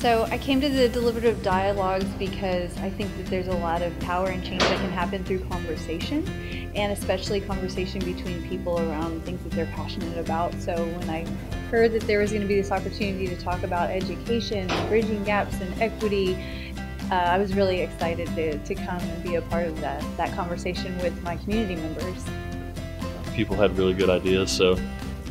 So I came to the deliberative dialogues because I think that there's a lot of power and change that can happen through conversation, and especially conversation between people around things that they're passionate about. So when I heard that there was going to be this opportunity to talk about education, bridging gaps, and equity, uh, I was really excited to, to come and be a part of that, that conversation with my community members. People had really good ideas, so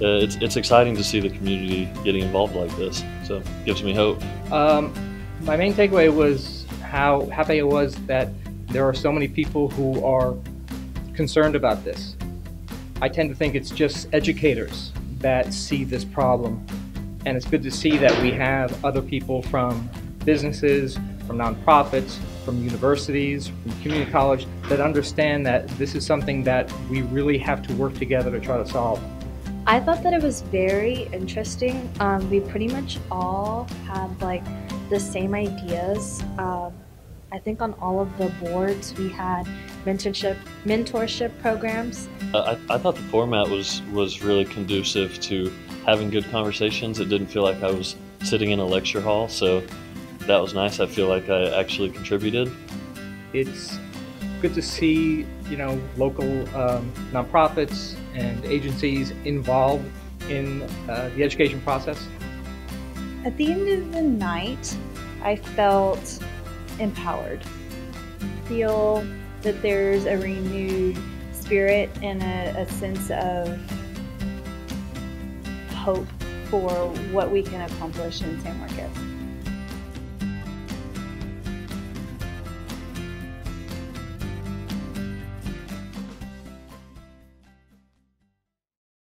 uh, it's, it's exciting to see the community getting involved like this. So gives me hope. Um, my main takeaway was how happy I was that there are so many people who are concerned about this. I tend to think it's just educators that see this problem, and it's good to see that we have other people from businesses, from nonprofits, from universities, from community college that understand that this is something that we really have to work together to try to solve. I thought that it was very interesting. Um, we pretty much all had like the same ideas. Um, I think on all of the boards we had mentorship mentorship programs. Uh, I, I thought the format was was really conducive to having good conversations. It didn't feel like I was sitting in a lecture hall, so that was nice. I feel like I actually contributed. It's good to see you know local um, nonprofits and agencies involved in uh, the education process. At the end of the night, I felt empowered. Feel that there's a renewed spirit and a, a sense of hope for what we can accomplish in San Marcos.